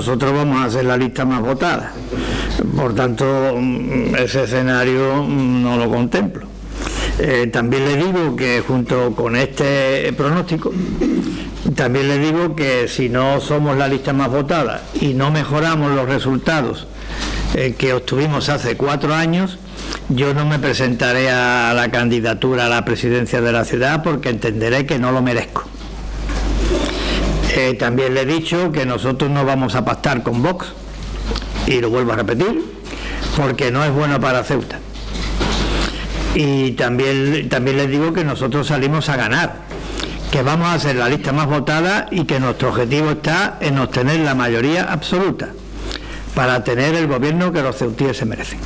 nosotros vamos a ser la lista más votada. Por tanto, mm, ese escenario mm, no lo contemplo. Eh, también le digo que junto con este pronóstico, también le digo que si no somos la lista más votada y no mejoramos los resultados eh, que obtuvimos hace cuatro años, yo no me presentaré a la candidatura a la presidencia de la ciudad porque entenderé que no lo merezco. También le he dicho que nosotros no vamos a pactar con Vox, y lo vuelvo a repetir, porque no es bueno para Ceuta. Y también, también les digo que nosotros salimos a ganar, que vamos a ser la lista más votada y que nuestro objetivo está en obtener la mayoría absoluta para tener el gobierno que los ceutíes se merecen.